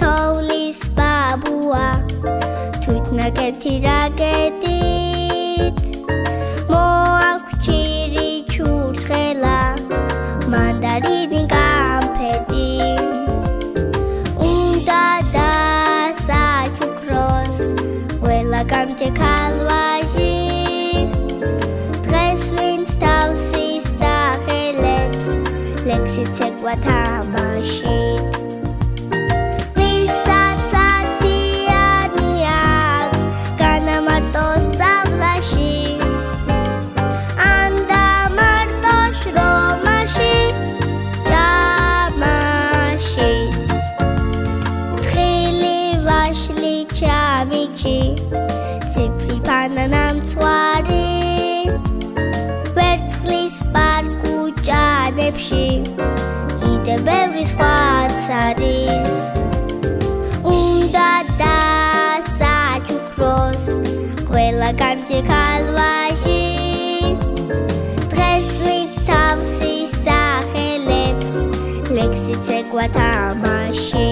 თოვლის ბაბუა. თვითნაკეთი რაკეტით მოაგვჭირი ჩურჩხელა მანდარინი კამფეტი უნდა დასაჩუქროს ყველა გამჭე ქალვაჟი. დღეს ვინც თავსის სახელებს ლექსიც ეკვა თამაშით თამაში კიდე ბევრი სხვაც არის უნდა დასაჩუქროს ყველა გამჭე ქალვაში დღეს ვინც თავს ისახელებს ლექსიც ეგვა თამაში